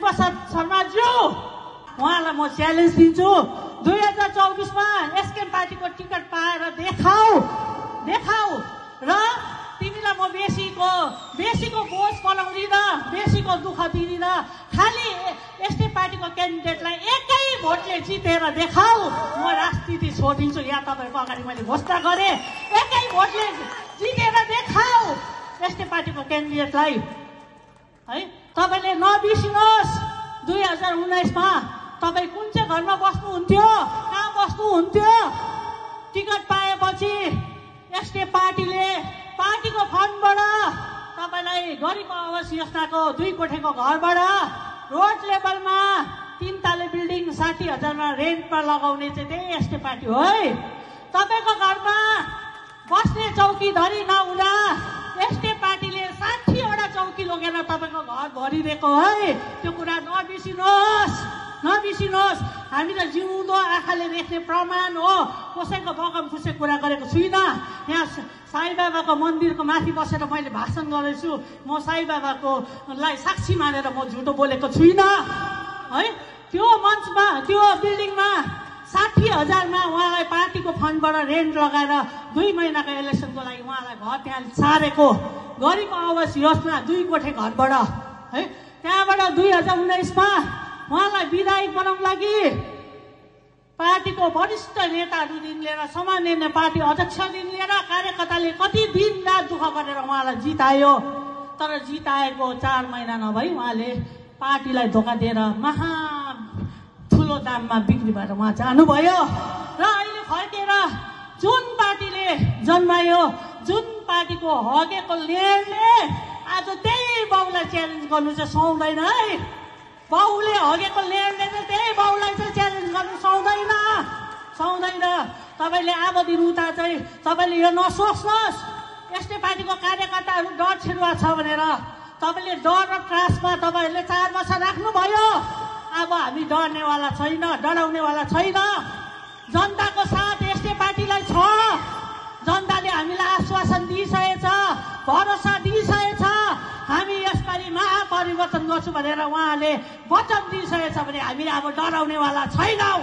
प्रसाद शर्माज्यू। उहाँलाई म च्यालेन्ज दिन्छु। दुई हजार चौबिसमा एसकेएम पार्टीको टिकट पाएर देखाऊ। देखाऊ। र तिमीलाई म बेसीको बेसीको बोझ बनाउँदिनँ बेसीको दुःख दिँदिनँ खालि एसटी पार्टीको क्यान्डिडेटलाई एकै भोटले जितेर देखाऊ। म राजनीति छोडिदिन्छु। यहाँ तपाईँहरूको अगाडि मैले घोषणा गरेँ। एकै भोटले जितेर देखाऊ। एसटी पार्टीको क्यान्डिडेटलाई है? तपाईँले नबिर्सिनुहोस्। दुई हजार उन्नाइसमा तपाईँ कुन चाहिँ घरमा बस्नुहुन्थ्यो कहाँ बस्नुहुन्थ्यो? टिकट पाएपछि एसटी पार्टीले पार्टीको फन्डबाट तपाईँलाई गरिब आवास योजनाको दुई कोठेको घरबाट। रोड लेभलमा तिन ताले बिल्डिङ साठी हजारमा रेन्टमा लगाउने चाहिँ त्यही एसटी पार्टी हो है। तपाईँको घरमा बस्ने चौकी धरी नहुँदा लगेर तपाईँको घर भरिदिएको है। त्यो कुरा नबिर्सिनुहोस्। नबिर्सिनुहोस्। हामी त जिउँदो आँखाले देख्ने प्रमाण हो। कसैको बगम खुसे कुरा गरेको छुइनँ। यहाँ साई बाबाको मन्दिरको माथि बसेर मैले भाषण गरेछु। म साई लाई साक्षी मानेर म झुटो बोलेको छुइनँ। है? त्यो मञ्चमा त्यो बिल्डिङमा साठी हजारमा उहाँलाई पार्टीको फन्डबाट रेन्ट लगाएर दुई महिनाको इलेक्सनको लागि उहाँलाई घर त्यहाँ सारेको गरिब आवास योजना दुई कोठे घरबाट है? त्यहाँबाट दुई हजार उन्नाइसमा उहाँलाई विधायक बनाउनु लागि पार्टीको वरिष्ठ नेताहरूदेखि लिएर सामान्य पार्टी अध्यक्षदेखि लिएर कार्यकर्ताले कति दिन रात दुःख गरेर उहाँलाई जितायो? तर जिताएको चार महिना नभई उहाँले पार्टीलाई धोका दिएर महा दाममा बिक्री भएर उहाँ जानुभयो र अहिले फर्केर जुन पार्टीले जन्मायो जुन पार्टीको हगेको ल्यान्डले आज त्यही बाउलाई च्यालेन्ज गर्नु चाहिँ सुहाउँदैन है। बाउले हगेको ल्यान्डले चाहिँ त्यही बाउलाई चाहिँ च्यालेन्ज गर्नु सुहाउँदैन। सुहाउँदैन। तपाईँले अब दिन उता चाहिँ तपाईँले यो नसोच्नुहोस्। यस्तै पार्टीको कार्यकर्ताहरू डर छिरुवा छ भनेर तपाईँले डर र त्रासमा तपाईँहरूले चार वर्ष राख्नुभयो। अब हामी डर्नेवाला छैन डराउनेवाला छैन। जनताको साथ यस्तै पार्टीलाई छ। जनताले हामीलाई आश्वासन दिइसकेछ भरोसा दिइसकेछ। हामी यसपालि महापरिवर्तन गर्छु भनेर उहाँले वचन दिइसकेछ भने हामीले अब डराउनेवाला छैनौँ।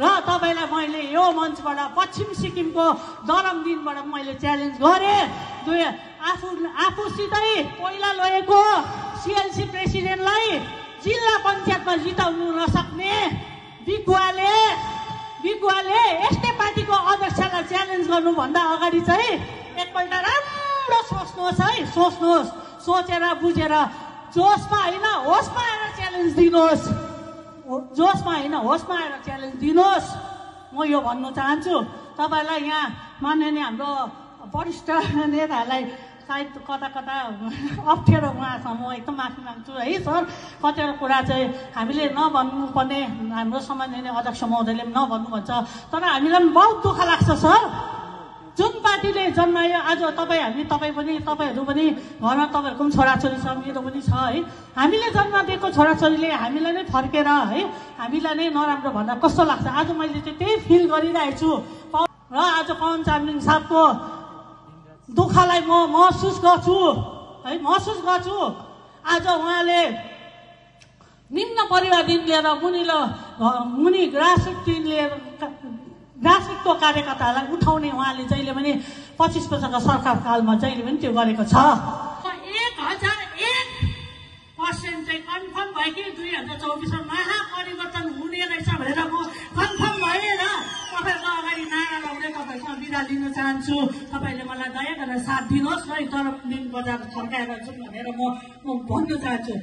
र तपाईँलाई मैले यो मञ्चबाट पश्चिम सिक्किमको दरम दिनबाट मैले च्यालेन्ज गरेँ। दुई आफू आफूसितै पहिला लगेको सिएलसी प्रेसिडेन्टलाई जिल्ला पञ्चायतमा जिताउनु नसक्ने। बिकुवाले बिकुवाले यस्तै पार्टीको अध्यक्षलाई च्यालेन्ज गर्नुभन्दा अगाडि चाहिँ एकपल्ट राम्रो सोच्नुहोस् है सोच्नुहोस्। सोचेर बुझेर जोसमा होइन होसमा आएर च्यालेन्ज दिनुहोस्। जोसमा होइन होसमा आएर च्यालेन्ज दिनुहोस्। म यो भन्नु चाहन्छु। तपाईँलाई यहाँ माननीय हाम्रो वरिष्ठ नेताहरूलाई सायद कता कता अप्ठ्यारो उहाँसँग म एकदम माफी माग्छु है सर कतिवटा कुरा चाहिँ हामीले नभन्नुपर्ने हाम्रो सामान्य अध्यक्ष महोदयले पनि नभन्नु भन्छ। तर हामीलाई पनि बहुत दुःख लाग्छ सर। जुन पार्टीले जन्मायो आज तपाईँ हामी तपाईँ पनि तपाईँहरू पनि घरमा तपाईँहरूको पनि छोराछोरी छ मेरो पनि छ है। हामीले जन्म दिएको छोराछोरीले हामीलाई नै फर्केर है। हामीलाई नै नराम्रो भन्दा कस्तो लाग्छ? आज मैले चाहिँ त्यही फिल गरिरहेको छु र आज पवन चामलिङ साहबको दुःखलाई म महसुस गर्छु। है महसुस गर्छु। आज उहाँले निम्न परिवारदेखि लिएर मुनिलो मुनि ग्रासरुटदेखि लिएर ग्रासरुटको कार्यकर्ताहरूलाई उठाउने उहाँले जहिले पनि पच्चिस वर्षको सरकार कालमा जहिले पनि त्यो गरेको छ। एक हजार एक पर्सेन्ट चाहिँ कन्फर्म भयो कि दुई हजार चौबिसमा महापरिवर्तन हुने रहेछ भनेर म कन्फर्म भएँ र तपाईँहरूको अगाडि नारा लाउँदै तपाईँसँग बिदा लिन चाहन्छु तपाईँले मलाई दया गरेर साथ दिनुहोस् है तर दिन बजार थर्काएर जाउँ भनेर म भन्न चाहन्छु।